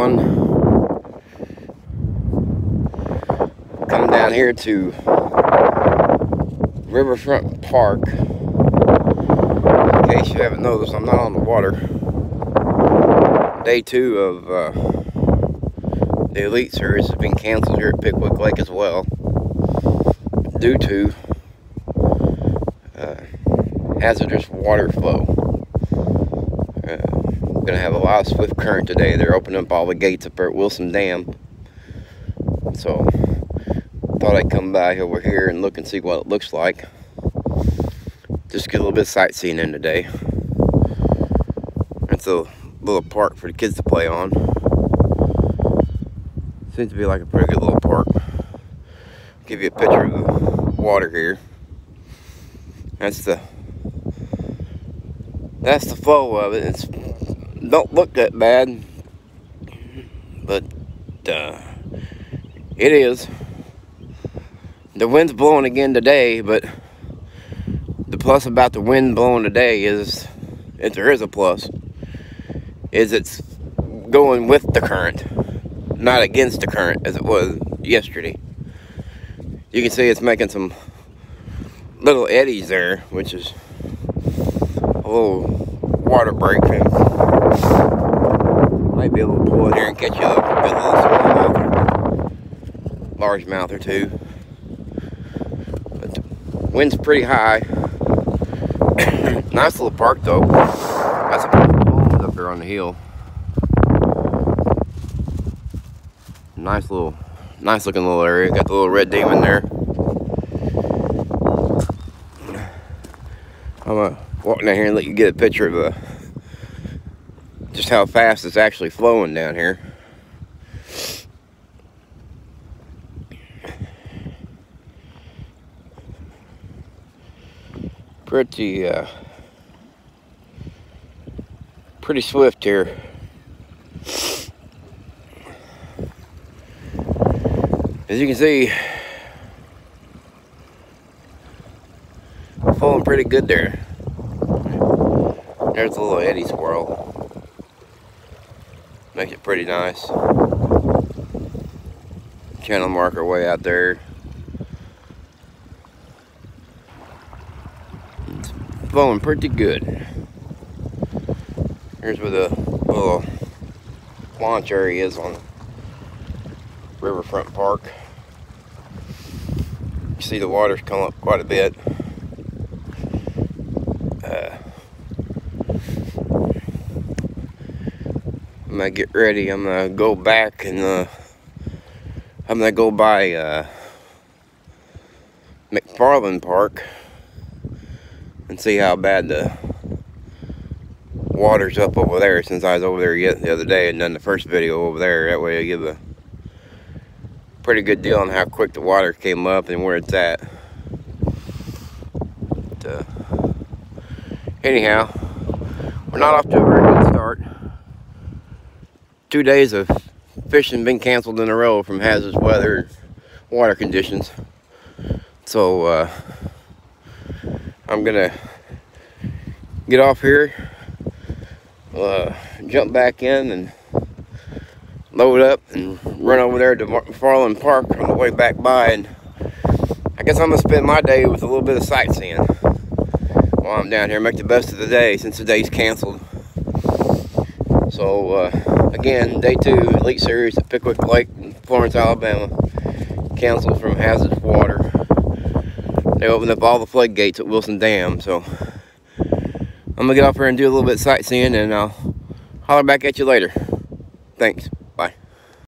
everyone. Coming down here to Riverfront Park. In case you haven't noticed, I'm not on the water. Day two of uh, the Elite Series has been canceled here at Pickwick Lake as well. Due to uh, hazardous water flow. Going to have a lot of swift current today. They're opening up all the gates up at Wilson Dam. So, thought I'd come by over here and look and see what it looks like. Just get a little bit of sightseeing in today. It's a little park for the kids to play on. Seems to be like a pretty good little park. Give you a picture of the water here. That's the that's the flow of it. It's don't look that bad, but uh, it is. The wind's blowing again today, but the plus about the wind blowing today is, if there is a plus, is it's going with the current, not against the current as it was yesterday. You can see it's making some little eddies there, which is a little water break. Might be able to pull in here and catch a largemouth or two. But the wind's pretty high. nice little park though. That's a homes up there on the hill. Nice little, nice looking little area. Got the little red demon there. I'm gonna walk down here and let you get a picture of uh, just how fast it's actually flowing down here. Pretty, uh, pretty swift here. As you can see, flowing pretty good there. There's a little eddy swirl. Makes it pretty nice. Channel marker way out there. It's flowing pretty good. Here's where the little launch area is on Riverfront Park. You see the water's come up quite a bit. Uh, I'm gonna get ready. I'm gonna go back and uh, I'm gonna go by uh, McFarland Park and see how bad the water's up over there since I was over there yet the other day and done the first video over there. That way I give a pretty good deal on how quick the water came up and where it's at. But, uh, anyhow, we're not off to a very good start. Two days of fishing been canceled in a row from hazardous weather water conditions. So uh, I'm gonna get off here, uh, jump back in and load up and run over there to McFarland Park on the way back by and I guess I'm gonna spend my day with a little bit of sightseeing while I'm down here make the best of the day since the day's canceled so uh, again day two elite series at Pickwick Lake in Florence Alabama. Canceled from hazardous water. They opened up all the floodgates at Wilson Dam so I'm gonna get off here and do a little bit of sightseeing and I'll holler back at you later. Thanks